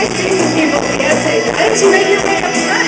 I see people, yes, I do. I just make your way up front.